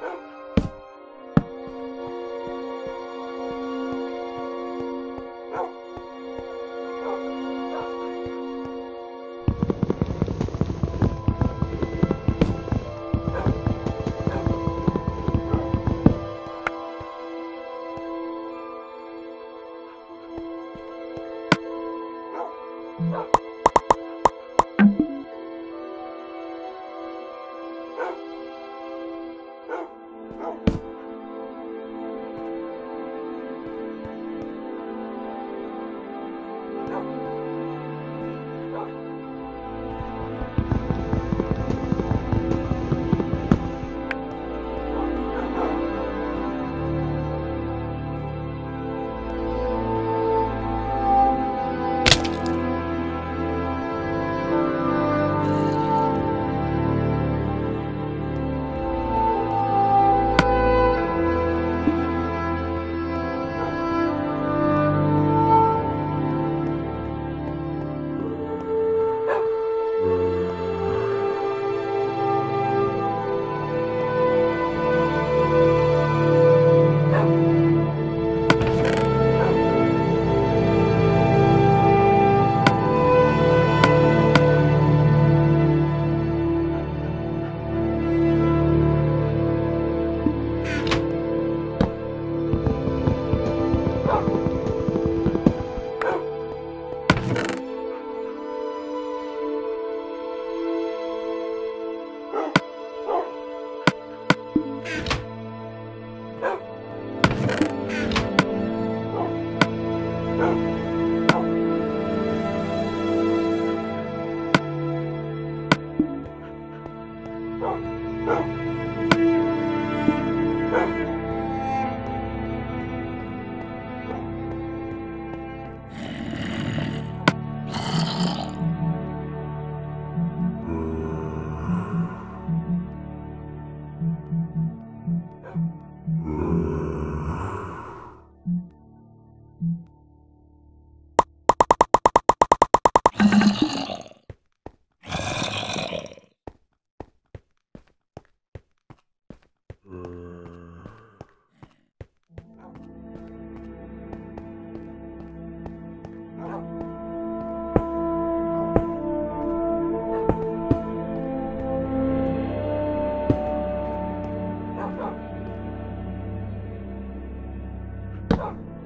Oh! Sure.